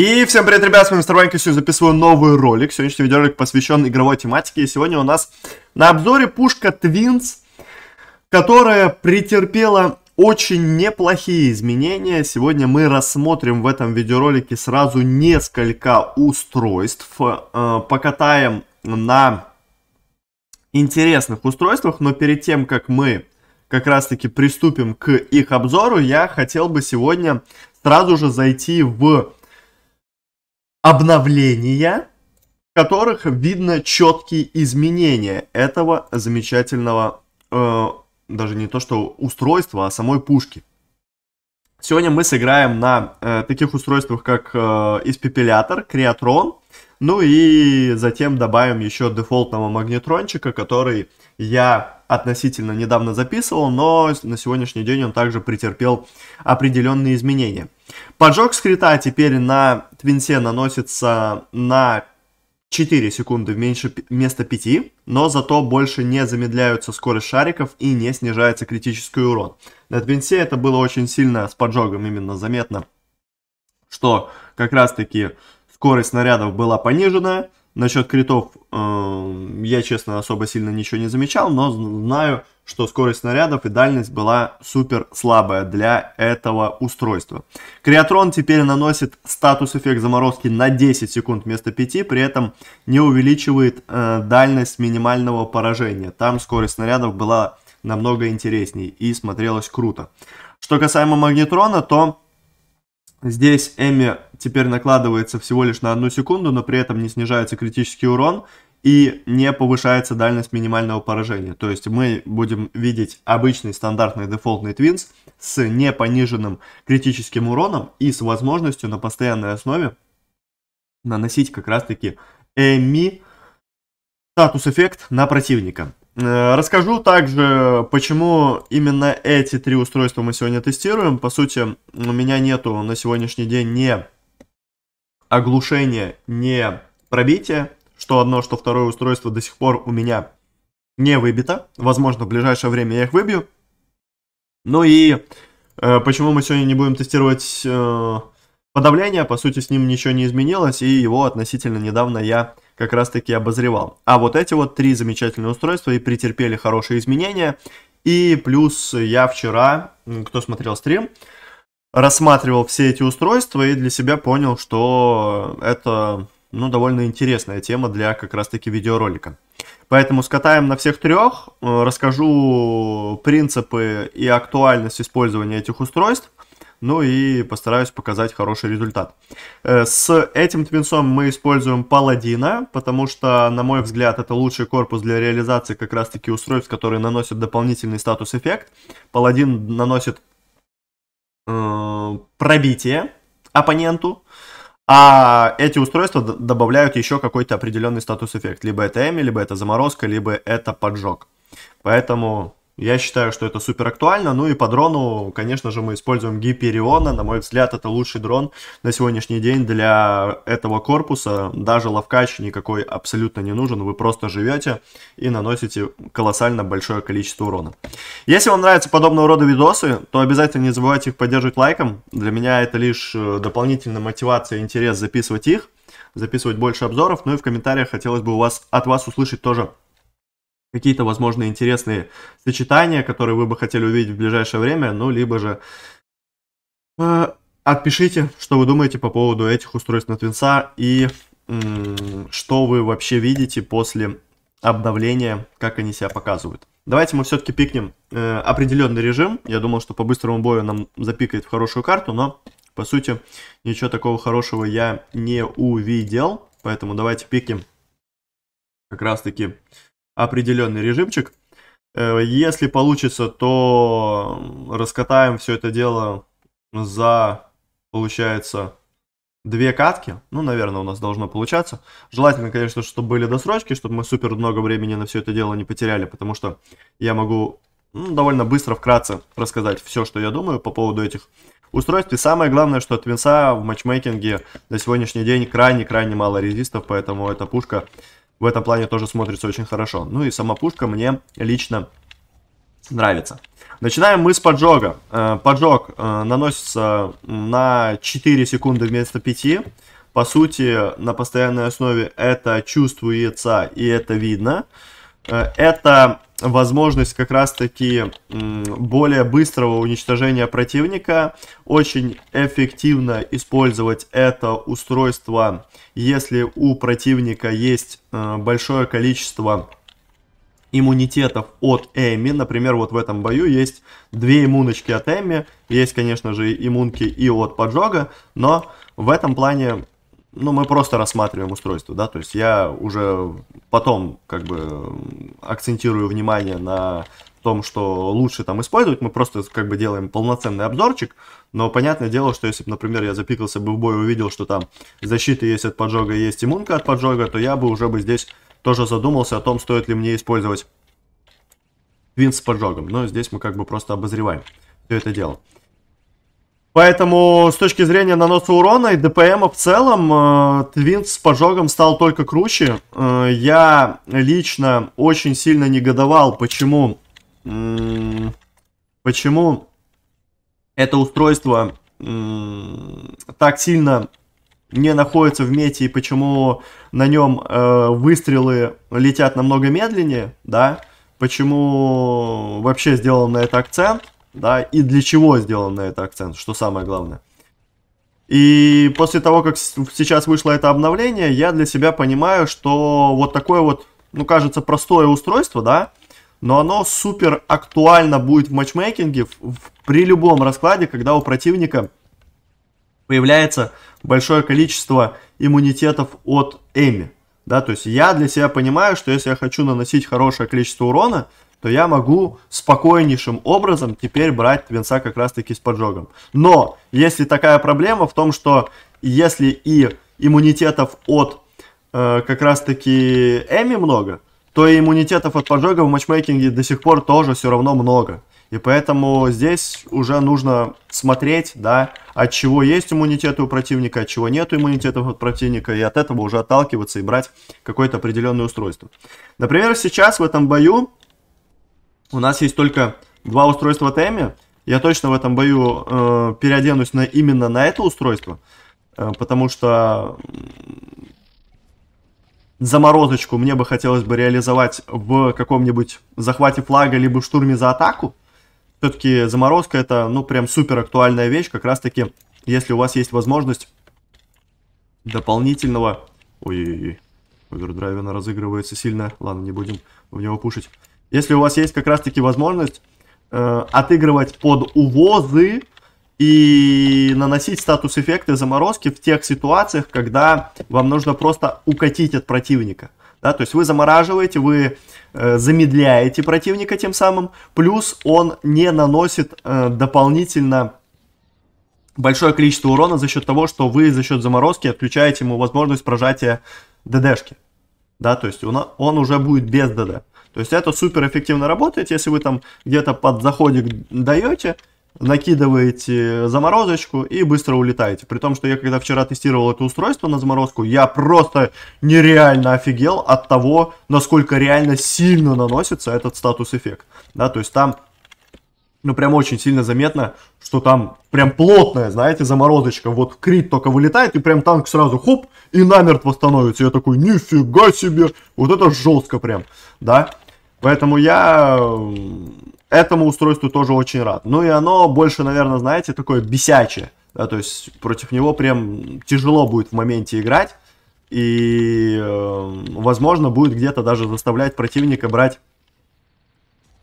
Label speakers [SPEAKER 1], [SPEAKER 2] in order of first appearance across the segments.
[SPEAKER 1] И всем привет, ребят, с вами Мистер Ванька, сегодня записываю новый ролик. Сегодняшний видеоролик посвящен игровой тематике. И сегодня у нас на обзоре пушка Twins, которая претерпела очень неплохие изменения. Сегодня мы рассмотрим в этом видеоролике сразу несколько устройств. Э, покатаем на интересных устройствах, но перед тем, как мы как раз-таки приступим к их обзору, я хотел бы сегодня сразу же зайти в обновления, в которых видно четкие изменения этого замечательного, э, даже не то что устройства, а самой пушки. Сегодня мы сыграем на э, таких устройствах, как э, Испепелятор, Креатрон, ну и затем добавим еще дефолтного магнетрончика, который я относительно недавно записывал, но на сегодняшний день он также претерпел определенные изменения. Поджог скрита теперь на твинсе наносится на 4 секунды меньше, вместо 5, но зато больше не замедляются скорость шариков и не снижается критический урон. На твинсе это было очень сильно с поджогом именно заметно, что как раз таки скорость снарядов была понижена, Насчет критов э, я, честно, особо сильно ничего не замечал, но знаю, что скорость снарядов и дальность была супер слабая для этого устройства. Криатрон теперь наносит статус эффект заморозки на 10 секунд вместо 5, при этом не увеличивает э, дальность минимального поражения. Там скорость снарядов была намного интересней и смотрелось круто. Что касаемо магнетрона, то Здесь Эми теперь накладывается всего лишь на одну секунду, но при этом не снижается критический урон и не повышается дальность минимального поражения. То есть мы будем видеть обычный стандартный дефолтный твинс с непониженным критическим уроном и с возможностью на постоянной основе наносить как раз таки Эми статус эффект на противника. Э, расскажу также, почему именно эти три устройства мы сегодня тестируем. По сути, у меня нету на сегодняшний день ни оглушения, ни пробития. Что одно, что второе устройство до сих пор у меня не выбито. Возможно, в ближайшее время я их выбью. Ну и э, почему мы сегодня не будем тестировать э, подавление. По сути, с ним ничего не изменилось, и его относительно недавно я как раз таки обозревал. А вот эти вот три замечательные устройства и претерпели хорошие изменения. И плюс я вчера, кто смотрел стрим, рассматривал все эти устройства и для себя понял, что это ну, довольно интересная тема для как раз таки видеоролика. Поэтому скатаем на всех трех, расскажу принципы и актуальность использования этих устройств – ну и постараюсь показать хороший результат. Э, с этим твинсом мы используем паладина, потому что, на мой взгляд, это лучший корпус для реализации как раз-таки устройств, которые наносят дополнительный статус-эффект. Паладин наносит э, пробитие оппоненту, а эти устройства добавляют еще какой-то определенный статус-эффект. Либо это эми, либо это заморозка, либо это поджог. Поэтому я считаю, что это супер актуально. Ну и по дрону, конечно же, мы используем Гипериона. На мой взгляд, это лучший дрон на сегодняшний день для этого корпуса. Даже ловкач никакой абсолютно не нужен. Вы просто живете и наносите колоссально большое количество урона. Если вам нравятся подобного рода видосы, то обязательно не забывайте их поддерживать лайком. Для меня это лишь э, дополнительная мотивация и интерес записывать их, записывать больше обзоров. Ну и в комментариях хотелось бы у вас, от вас услышать тоже какие-то, возможно, интересные сочетания, которые вы бы хотели увидеть в ближайшее время, ну, либо же э, отпишите, что вы думаете по поводу этих устройств на Твинса и что вы вообще видите после обновления, как они себя показывают. Давайте мы все-таки пикнем э, определенный режим. Я думал, что по быстрому бою нам запикает в хорошую карту, но, по сути, ничего такого хорошего я не увидел. Поэтому давайте пикнем как раз-таки определенный режимчик. Э, если получится, то раскатаем все это дело за, получается, две катки. Ну, наверное, у нас должно получаться. Желательно, конечно, чтобы были досрочки, чтобы мы супер много времени на все это дело не потеряли, потому что я могу ну, довольно быстро, вкратце рассказать все, что я думаю по поводу этих устройств. И самое главное, что от Винса в матчмейкинге на сегодняшний день крайне-крайне мало резистов, поэтому эта пушка в этом плане тоже смотрится очень хорошо. Ну и сама пушка мне лично нравится. Начинаем мы с поджога. Э, поджог э, наносится на 4 секунды вместо 5. По сути, на постоянной основе это чувствуется и это видно. Э, это возможность как раз-таки более быстрого уничтожения противника. Очень эффективно использовать это устройство, если у противника есть большое количество иммунитетов от Эми. Например, вот в этом бою есть две иммуночки от Эми. Есть, конечно же, иммунки и от поджога. Но в этом плане, ну, мы просто рассматриваем устройство, да. То есть я уже потом, как бы, акцентирую внимание на том, что лучше там использовать, мы просто как бы делаем полноценный обзорчик, но понятное дело, что если бы, например, я запикался бы в бой и увидел, что там защита есть от поджога, есть иммунка от поджога, то я бы уже бы здесь тоже задумался о том, стоит ли мне использовать твин с поджогом. Но здесь мы как бы просто обозреваем все это дело. Поэтому с точки зрения наноса урона и ДПМа в целом, э, твин с поджогом стал только круче. Э, я лично очень сильно негодовал, почему, э, почему это устройство э, так сильно не находится в мете и почему на нем э, выстрелы летят намного медленнее, да, почему вообще сделан на это акцент, да, и для чего сделан на это акцент, что самое главное. И после того, как сейчас вышло это обновление, я для себя понимаю, что вот такое вот, ну, кажется, простое устройство, да, но оно супер актуально будет в матчмейкинге в, в, при любом раскладе, когда у противника появляется большое количество иммунитетов от Эми. Да, то есть я для себя понимаю, что если я хочу наносить хорошее количество урона, то я могу спокойнейшим образом теперь брать твинца как раз таки с поджогом. Но если такая проблема в том, что если и иммунитетов от э, как раз таки Эми много, то и иммунитетов от поджога в матчмейкинге до сих пор тоже все равно много. И поэтому здесь уже нужно смотреть, да, от чего есть иммунитет у противника, от чего нет иммунитета от противника, и от этого уже отталкиваться и брать какое-то определенное устройство. Например, сейчас в этом бою у нас есть только два устройства Теми. Я точно в этом бою э, переоденусь на, именно на это устройство, э, потому что заморозочку мне бы хотелось бы реализовать в каком-нибудь захвате флага, либо штурме за атаку все-таки заморозка это, ну, прям супер актуальная вещь, как раз-таки, если у вас есть возможность дополнительного... Ой-ой-ой, овердрайвена разыгрывается сильно, ладно, не будем в него пушить. Если у вас есть как раз-таки возможность э, отыгрывать под увозы и наносить статус-эффекты заморозки в тех ситуациях, когда вам нужно просто укатить от противника. Да, то есть вы замораживаете, вы э, замедляете противника тем самым, плюс он не наносит э, дополнительно большое количество урона за счет того, что вы за счет заморозки отключаете ему возможность прожатия ДДшки. Да, то есть он, он уже будет без ДД. То есть это супер эффективно работает, если вы там где-то под заходик даете, накидываете заморозочку и быстро улетаете. При том, что я когда вчера тестировал это устройство на заморозку, я просто нереально офигел от того, насколько реально сильно наносится этот статус-эффект. Да, то есть там, ну прям очень сильно заметно, что там прям плотная, знаете, заморозочка. Вот крит только вылетает, и прям танк сразу хоп, и намертво становится. Я такой, нифига себе, вот это жестко прям, да. Поэтому я этому устройству тоже очень рад. Ну и оно больше, наверное, знаете, такое бесячее. Да, то есть против него прям тяжело будет в моменте играть. И, э, возможно, будет где-то даже заставлять противника брать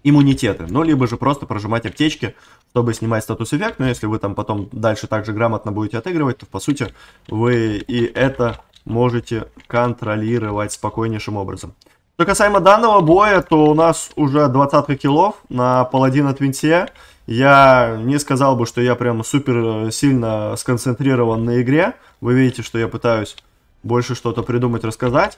[SPEAKER 1] иммунитеты. Ну, либо же просто прожимать аптечки, чтобы снимать статус-эффект. Но если вы там потом дальше также грамотно будете отыгрывать, то, по сути, вы и это можете контролировать спокойнейшим образом. Что касаемо данного боя, то у нас уже 20 киллов на паладина Твинте. Я не сказал бы, что я прям супер сильно сконцентрирован на игре. Вы видите, что я пытаюсь больше что-то придумать, рассказать.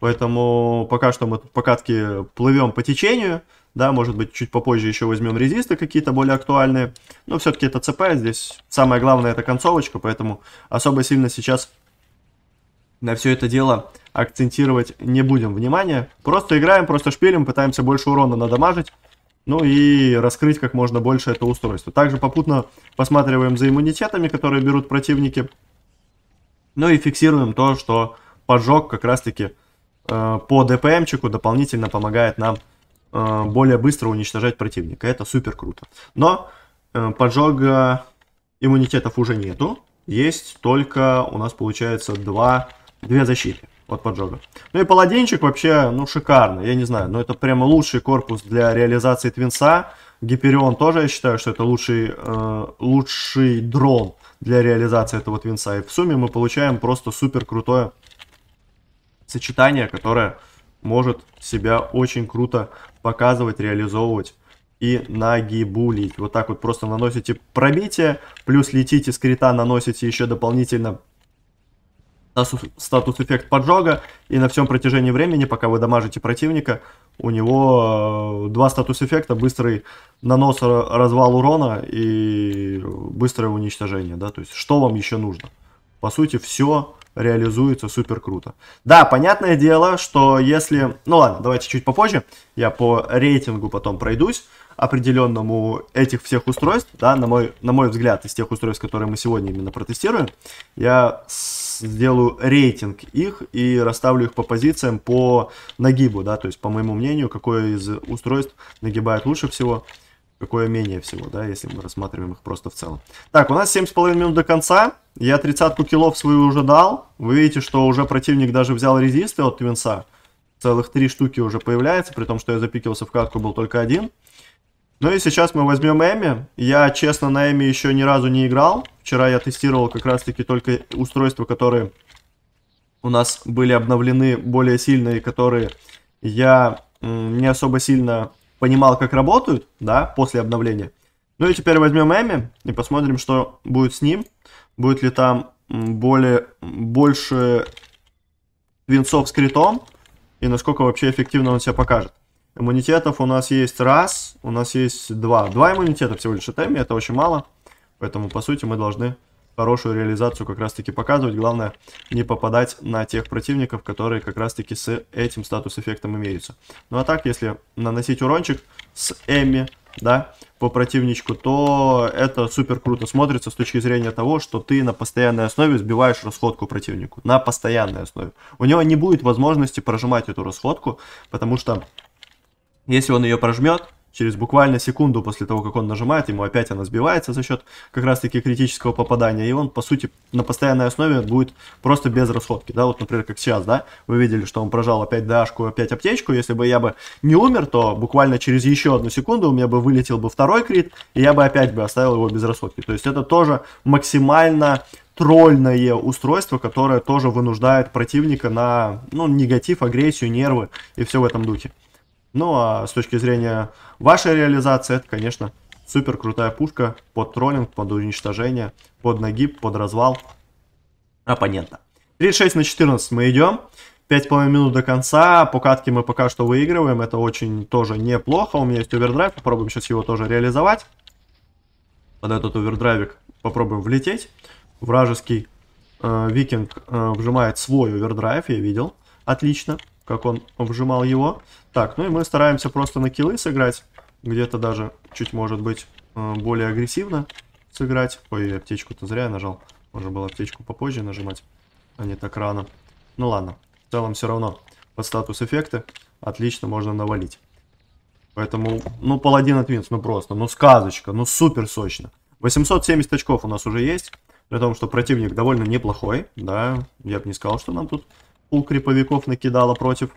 [SPEAKER 1] Поэтому пока что мы тут по катке плывем по течению. Да, может быть, чуть попозже еще возьмем резисты какие-то более актуальные. Но все-таки это ЦП, здесь самое главное это концовочка, поэтому особо сильно сейчас на все это дело акцентировать не будем внимания. Просто играем, просто шпилим, пытаемся больше урона надамажить. ну и раскрыть как можно больше это устройство. Также попутно посматриваем за иммунитетами, которые берут противники. Ну и фиксируем то, что поджог как раз-таки э, по ДПМчику дополнительно помогает нам э, более быстро уничтожать противника. Это супер круто. Но э, поджога иммунитетов уже нету. Есть только у нас получается два, две защиты от поджога. Ну и паладинчик вообще, ну, шикарно, я не знаю, но это прямо лучший корпус для реализации твинса. Гиперион тоже, я считаю, что это лучший, э, лучший дрон для реализации этого твинса. И в сумме мы получаем просто супер крутое сочетание, которое может себя очень круто показывать, реализовывать и нагибулить. Вот так вот просто наносите пробитие, плюс летите с крита, наносите еще дополнительно статус эффект поджога, и на всем протяжении времени, пока вы дамажите противника, у него э, два статус эффекта, быстрый нанос развал урона и быстрое уничтожение, да, то есть что вам еще нужно? По сути, все реализуется супер круто. Да, понятное дело, что если... Ну ладно, давайте чуть попозже, я по рейтингу потом пройдусь, определенному этих всех устройств, да, на мой, на мой взгляд, из тех устройств, которые мы сегодня именно протестируем, я сделаю рейтинг их и расставлю их по позициям по нагибу, да, то есть, по моему мнению, какое из устройств нагибает лучше всего, какое менее всего, да, если мы рассматриваем их просто в целом. Так, у нас 7,5 минут до конца, я тридцатку киллов свою уже дал, вы видите, что уже противник даже взял резисты от Твинса, целых три штуки уже появляется, при том, что я запикивался в катку, был только один. Ну и сейчас мы возьмем Эми. Я, честно, на Эми еще ни разу не играл. Вчера я тестировал как раз-таки только устройства, которые у нас были обновлены более сильные, которые я не особо сильно понимал, как работают, да, после обновления. Ну и теперь возьмем Эми и посмотрим, что будет с ним. Будет ли там более, больше винцов с критом и насколько вообще эффективно он себя покажет. Иммунитетов у нас есть раз, у нас есть два. Два иммунитета всего лишь от Эми, это очень мало. Поэтому, по сути, мы должны хорошую реализацию как раз-таки показывать. Главное, не попадать на тех противников, которые как раз-таки с этим статус-эффектом имеются. Ну а так, если наносить урончик с Эми, да, по противничку, то это супер круто смотрится с точки зрения того, что ты на постоянной основе сбиваешь расходку противнику. На постоянной основе. У него не будет возможности прожимать эту расходку, потому что если он ее прожмет, через буквально секунду после того, как он нажимает, ему опять она сбивается за счет как раз-таки критического попадания, и он, по сути, на постоянной основе будет просто без расходки, да, вот, например, как сейчас, да, вы видели, что он прожал опять дашку, опять аптечку, если бы я бы не умер, то буквально через еще одну секунду у меня бы вылетел бы второй крит, и я бы опять бы оставил его без расходки, то есть это тоже максимально тролльное устройство, которое тоже вынуждает противника на, ну, негатив, агрессию, нервы и все в этом духе. Ну а с точки зрения вашей реализации, это, конечно, супер крутая пушка под троллинг, под уничтожение, под нагиб, под развал оппонента. 36 на 14 мы идем. 5,5 минут до конца. По катке мы пока что выигрываем. Это очень тоже неплохо. У меня есть овердрайв. Попробуем сейчас его тоже реализовать. Под этот овердрайвик попробуем влететь. Вражеский э, викинг э, вжимает свой овердрайв, я видел. Отлично как он вжимал его. Так, ну и мы стараемся просто на килы сыграть. Где-то даже чуть, может быть, э, более агрессивно сыграть. Ой, аптечку-то зря я нажал. Можно было аптечку попозже нажимать, а не так рано. Ну ладно, в целом все равно под статус эффекты отлично можно навалить. Поэтому, ну, паладин от Винс, ну просто, ну сказочка, ну супер сочно. 870 очков у нас уже есть, при том, что противник довольно неплохой, да, я бы не сказал, что нам тут пул криповиков накидала против.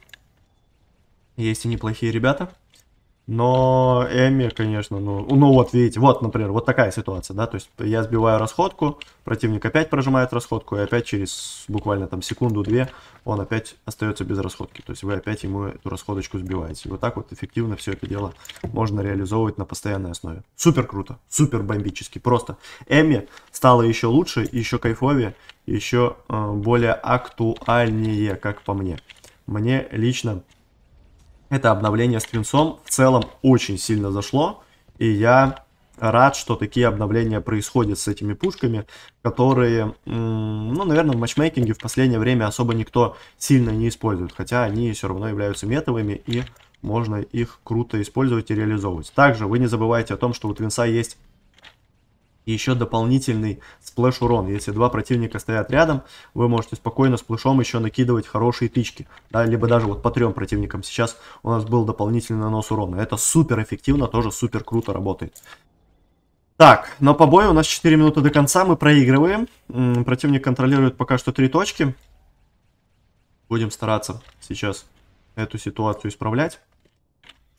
[SPEAKER 1] Есть и неплохие ребята. Но Эми, конечно, ну, ну вот видите, вот, например, вот такая ситуация, да, то есть я сбиваю расходку, противник опять прожимает расходку, и опять через буквально там секунду-две он опять остается без расходки, то есть вы опять ему эту расходочку сбиваете. И вот так вот эффективно все это дело можно реализовывать на постоянной основе. Супер круто, супер бомбически, просто. Эми стала еще лучше, еще кайфовее, еще э, более актуальнее, как по мне. Мне лично это обновление с Твинсом в целом очень сильно зашло. И я рад, что такие обновления происходят с этими пушками, которые, ну, наверное, в матчмейкинге в последнее время особо никто сильно не использует. Хотя они все равно являются метовыми и можно их круто использовать и реализовывать. Также вы не забывайте о том, что у Твинса есть еще дополнительный splash урон. Если два противника стоят рядом, вы можете спокойно splash ом еще накидывать хорошие тычки. Да, либо даже вот по трем противникам. Сейчас у нас был дополнительный нанос урона. Это супер эффективно, тоже супер круто работает. Так, но по бою у нас 4 минуты до конца, мы проигрываем. Противник контролирует пока что три точки. Будем стараться сейчас эту ситуацию исправлять.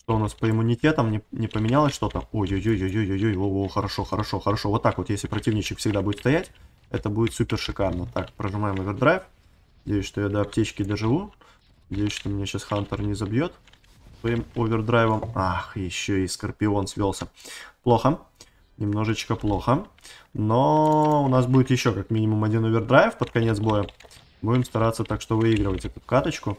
[SPEAKER 1] Что у нас по иммунитетам? Не, не поменялось что-то? Ой-ой-ой-ой-ой-ой, о, хорошо, хорошо, хорошо. Вот так вот, если противничек всегда будет стоять, это будет супер шикарно. Так, прожимаем овердрайв. Надеюсь, что я до аптечки доживу. Надеюсь, что меня сейчас Хантер не забьет своим овердрайвом. Ах, еще и Скорпион свелся. Плохо. Немножечко плохо. Но у нас будет еще как минимум один овердрайв под конец боя. Будем стараться так, что выигрывать эту каточку.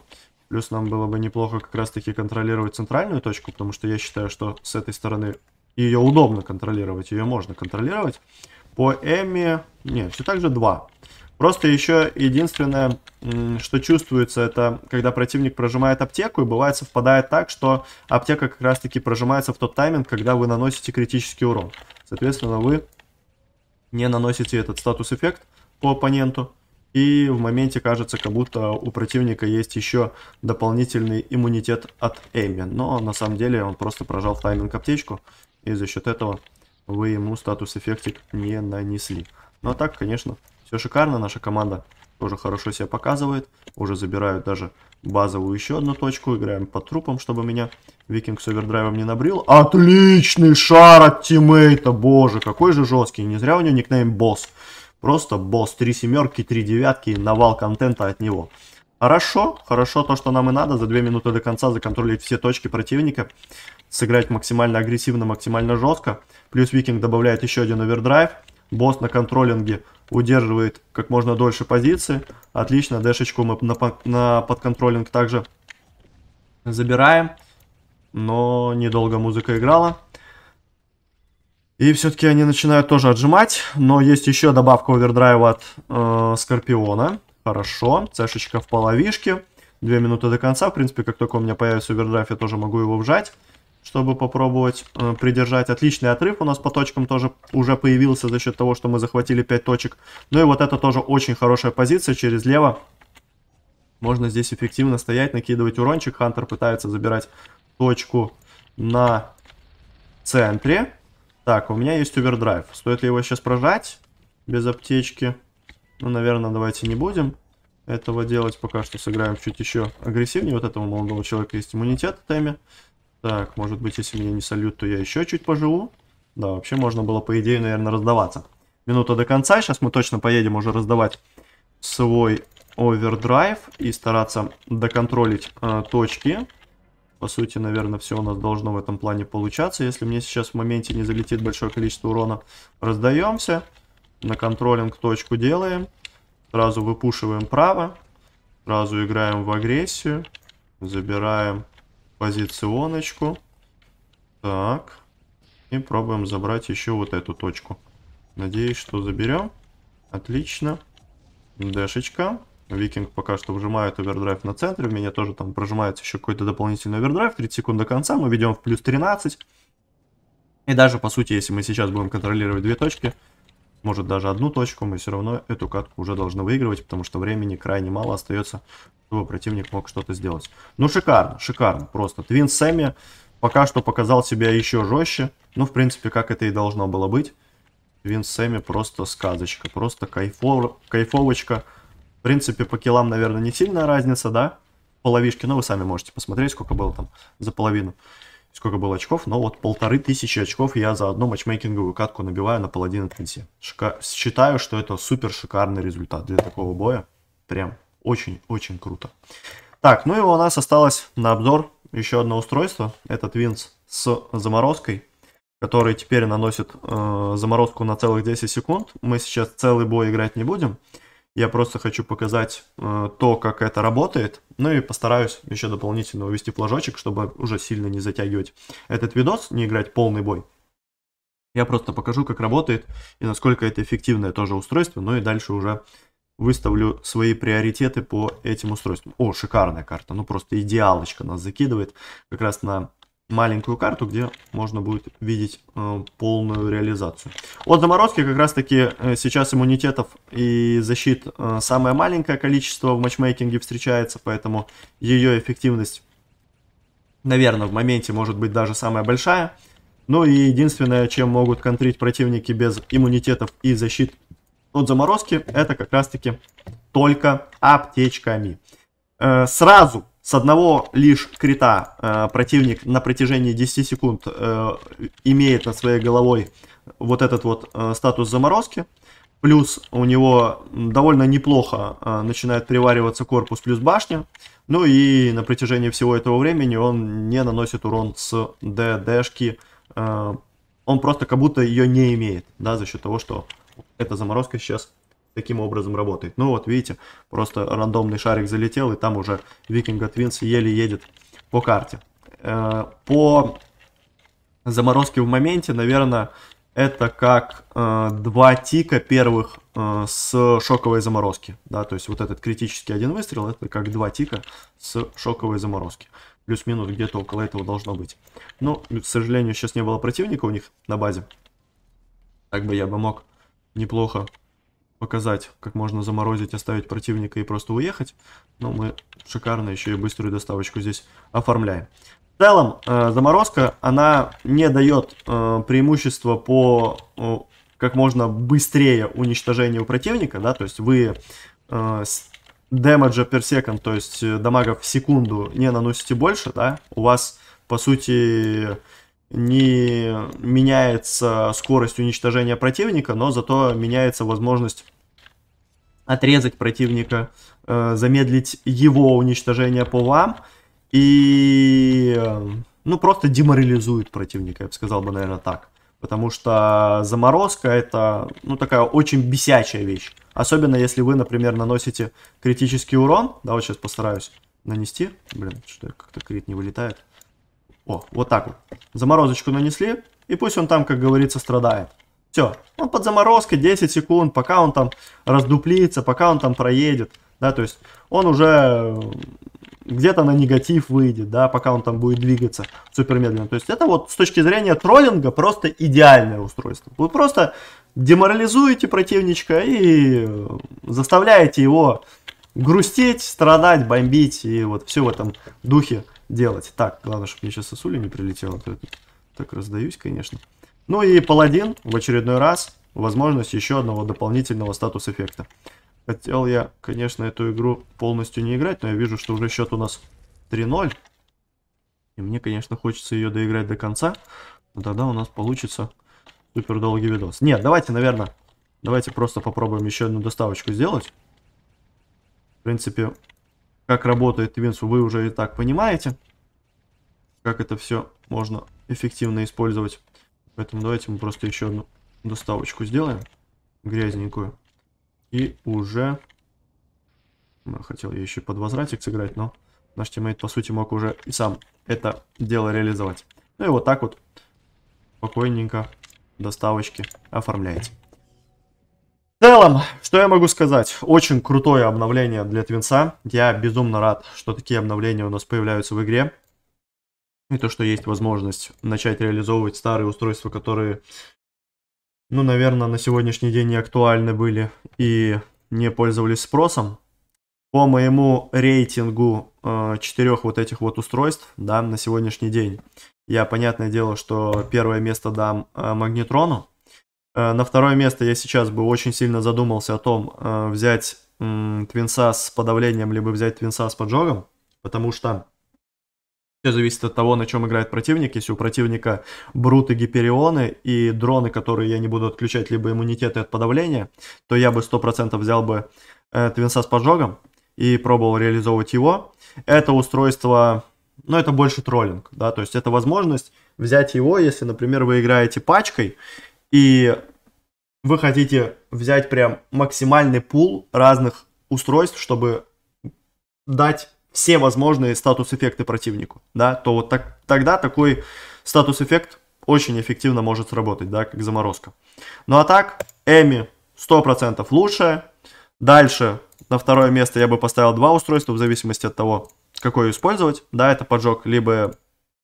[SPEAKER 1] Плюс нам было бы неплохо как раз-таки контролировать центральную точку, потому что я считаю, что с этой стороны ее удобно контролировать, ее можно контролировать. По Эми, нет, все так же 2. Просто еще единственное, что чувствуется, это когда противник прожимает аптеку, и бывает совпадает так, что аптека как раз-таки прожимается в тот тайминг, когда вы наносите критический урон. Соответственно, вы не наносите этот статус-эффект по оппоненту, и в моменте кажется, как будто у противника есть еще дополнительный иммунитет от Эми. Но на самом деле он просто прожал в тайминг аптечку. И за счет этого вы ему статус-эффектик не нанесли. Но так, конечно, все шикарно. Наша команда тоже хорошо себя показывает. Уже забирают даже базовую еще одну точку. Играем под трупом, чтобы меня Викинг с овердрайвом не набрил. Отличный шар от тиммейта. Боже, какой же жесткий. Не зря у него никнейм босс. Просто босс, три семерки, три девятки, навал контента от него. Хорошо, хорошо то, что нам и надо. За две минуты до конца законтролить все точки противника. Сыграть максимально агрессивно, максимально жестко. Плюс Викинг добавляет еще один овердрайв. Босс на контролинге удерживает как можно дольше позиции. Отлично, дэшечку мы на, на подконтролинг также забираем. Но недолго музыка играла. И все-таки они начинают тоже отжимать. Но есть еще добавка овердрайва от э, Скорпиона. Хорошо. Цешечка в половишке. Две минуты до конца. В принципе, как только у меня появится овердрайв, я тоже могу его вжать. Чтобы попробовать э, придержать. Отличный отрыв у нас по точкам тоже уже появился за счет того, что мы захватили 5 точек. Ну и вот это тоже очень хорошая позиция через лево. Можно здесь эффективно стоять, накидывать урончик. Хантер пытается забирать точку на центре. Так, у меня есть овердрайв. Стоит ли его сейчас прожать без аптечки? Ну, наверное, давайте не будем этого делать. Пока что сыграем чуть еще агрессивнее. Вот этого молодого человека есть иммунитет в теме. Так, может быть, если меня не сольют, то я еще чуть поживу. Да, вообще можно было, по идее, наверное, раздаваться. Минута до конца. Сейчас мы точно поедем уже раздавать свой овердрайв и стараться доконтролить э, точки. По сути, наверное, все у нас должно в этом плане получаться. Если мне сейчас в моменте не залетит большое количество урона, раздаемся. На контролинг точку делаем. Сразу выпушиваем право. Сразу играем в агрессию. Забираем позиционочку. Так. И пробуем забрать еще вот эту точку. Надеюсь, что заберем. Отлично. Дэшечка. Викинг пока что выжимает овердрайв на центре. У меня тоже там прожимается еще какой-то дополнительный овердрайв. 30 секунд до конца. Мы ведем в плюс 13. И даже, по сути, если мы сейчас будем контролировать две точки, может даже одну точку, мы все равно эту катку уже должны выигрывать, потому что времени крайне мало остается, чтобы противник мог что-то сделать. Ну, шикарно, шикарно, просто. Твинс ЭМИ пока что показал себя еще жестче. Ну, в принципе, как это и должно было быть. Твин Сэмми просто сказочка, просто кайфов... кайфовочка. В принципе, по киллам, наверное, не сильная разница, да? Половишки, но ну, вы сами можете посмотреть, сколько было там за половину. Сколько было очков, но вот полторы тысячи очков я за одну матчмейкинговую катку набиваю на паладина Тринсе. Шика... Считаю, что это супер шикарный результат для такого боя. Прям очень-очень круто. Так, ну и у нас осталось на обзор еще одно устройство. Это Twins с заморозкой, который теперь наносит э, заморозку на целых 10 секунд. Мы сейчас целый бой играть не будем. Я просто хочу показать э, то, как это работает. Ну и постараюсь еще дополнительно увести флажочек, чтобы уже сильно не затягивать этот видос, не играть полный бой. Я просто покажу, как работает и насколько это эффективное тоже устройство. Ну и дальше уже выставлю свои приоритеты по этим устройствам. О, шикарная карта, ну просто идеалочка нас закидывает как раз на маленькую карту, где можно будет видеть э, полную реализацию. От заморозки как раз таки э, сейчас иммунитетов и защит э, самое маленькое количество в матчмейкинге встречается, поэтому ее эффективность, наверное, в моменте может быть даже самая большая. Ну и единственное, чем могут контрить противники без иммунитетов и защит от заморозки, это как раз таки только аптечками. Э, сразу с одного лишь крита э, противник на протяжении 10 секунд э, имеет над своей головой вот этот вот э, статус заморозки. Плюс у него довольно неплохо э, начинает привариваться корпус плюс башня. Ну и на протяжении всего этого времени он не наносит урон с ДДшки. Э, он просто как будто ее не имеет, да, за счет того, что эта заморозка сейчас таким образом работает. Ну вот, видите, просто рандомный шарик залетел, и там уже Викинга Твинс еле едет по карте. Э, по заморозке в моменте, наверное, это как э, два тика первых э, с шоковой заморозки. Да, то есть вот этот критический один выстрел, это как два тика с шоковой заморозки. Плюс-минус где-то около этого должно быть. Но, к сожалению, сейчас не было противника у них на базе. Так бы я бы мог неплохо показать, как можно заморозить, оставить противника и просто уехать. Но мы шикарно еще и быструю доставочку здесь оформляем. В целом, э, заморозка, она не дает э, преимущества по э, как можно быстрее уничтожению противника, да, то есть вы э, демеджа per second, то есть э, дамагов в секунду не наносите больше, да, у вас, по сути, не меняется скорость уничтожения противника, но зато меняется возможность отрезать противника, э, замедлить его уничтожение по вам и, э, ну, просто деморализует противника, я бы сказал бы, наверное, так. Потому что заморозка это, ну, такая очень бесячая вещь. Особенно если вы, например, наносите критический урон. Да, вот сейчас постараюсь нанести. Блин, что как-то крит не вылетает. О, вот так вот. Заморозочку нанесли, и пусть он там, как говорится, страдает. Все, он под заморозкой 10 секунд, пока он там раздуплится, пока он там проедет, да, то есть он уже э, где-то на негатив выйдет, да, пока он там будет двигаться супер медленно. То есть это вот с точки зрения троллинга просто идеальное устройство. Вы просто деморализуете противничка и э, заставляете его грустить, страдать, бомбить и вот все в этом духе делать. Так, главное, чтобы мне сейчас сосули не прилетело. А так раздаюсь, конечно. Ну и паладин в очередной раз. Возможность еще одного дополнительного статус-эффекта. Хотел я, конечно, эту игру полностью не играть, но я вижу, что уже счет у нас 3-0. И мне, конечно, хочется ее доиграть до конца. Но тогда у нас получится супер долгий видос. Нет, давайте, наверное, давайте просто попробуем еще одну доставочку сделать. В принципе, как работает Твинс, вы уже и так понимаете. Как это все можно эффективно использовать. Поэтому давайте мы просто еще одну доставочку сделаем. Грязненькую. И уже... Ну, хотел я еще под возвратик сыграть, но наш тиммейт, по сути, мог уже и сам это дело реализовать. Ну и вот так вот спокойненько доставочки оформляете. В целом, что я могу сказать? Очень крутое обновление для Твинса. Я безумно рад, что такие обновления у нас появляются в игре. И то, что есть возможность начать реализовывать старые устройства, которые, ну, наверное, на сегодняшний день не актуальны были и не пользовались спросом. По моему рейтингу э, четырех вот этих вот устройств, да, на сегодняшний день, я, понятное дело, что первое место дам э, Магнитрону, на второе место я сейчас бы очень сильно задумался о том, э, взять твинса с подавлением, либо взять твинса с поджогом, потому что все зависит от того, на чем играет противник. Если у противника бруты, гиперионы и дроны, которые я не буду отключать, либо иммунитеты от подавления, то я бы 100% взял бы э, твинса с поджогом и пробовал реализовывать его. Это устройство, ну это больше троллинг, да, то есть это возможность взять его, если, например, вы играете пачкой, и вы хотите взять прям максимальный пул разных устройств, чтобы дать все возможные статус-эффекты противнику, да, то вот так, тогда такой статус-эффект очень эффективно может сработать, да, как заморозка. Ну а так, Эми 100% лучшая, Дальше, на второе место я бы поставил два устройства, в зависимости от того, какое использовать. Да, это поджог, либо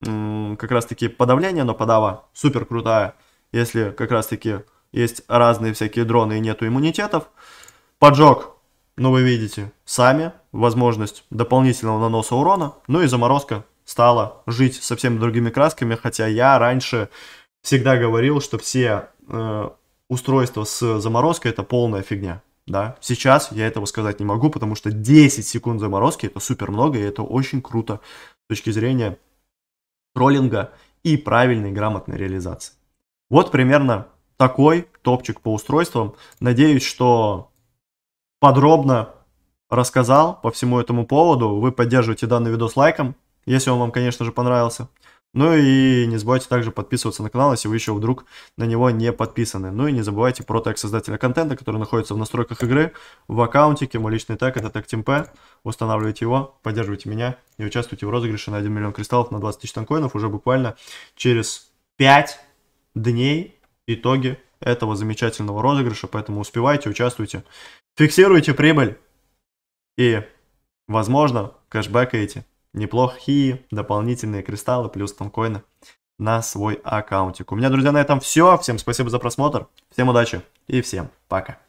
[SPEAKER 1] как раз-таки подавление, но подава супер крутая, если как раз-таки есть разные всякие дроны и нету иммунитетов. Поджог, ну вы видите, сами, возможность дополнительного наноса урона, ну и заморозка стала жить совсем другими красками, хотя я раньше всегда говорил, что все э, устройства с заморозкой это полная фигня. Да, сейчас я этого сказать не могу, потому что 10 секунд заморозки это супер много, и это очень круто с точки зрения троллинга и правильной грамотной реализации. Вот примерно такой топчик по устройствам. Надеюсь, что подробно рассказал по всему этому поводу. Вы поддерживаете данный видос лайком, если он вам, конечно же, понравился. Ну и не забывайте также подписываться на канал, если вы еще вдруг на него не подписаны. Ну и не забывайте про тег создателя контента, который находится в настройках игры, в аккаунтике. Мой личный тег это тег TeamP. Устанавливайте его, поддерживайте меня и участвуйте в розыгрыше на 1 миллион кристаллов на 20 тысяч танкоинов уже буквально через 5 дней итоги этого замечательного розыгрыша. Поэтому успевайте, участвуйте, фиксируйте прибыль и, возможно, кэшбэкаете неплохие дополнительные кристаллы плюс танкоины на свой аккаунтик. У меня, друзья, на этом все. Всем спасибо за просмотр, всем удачи и всем пока.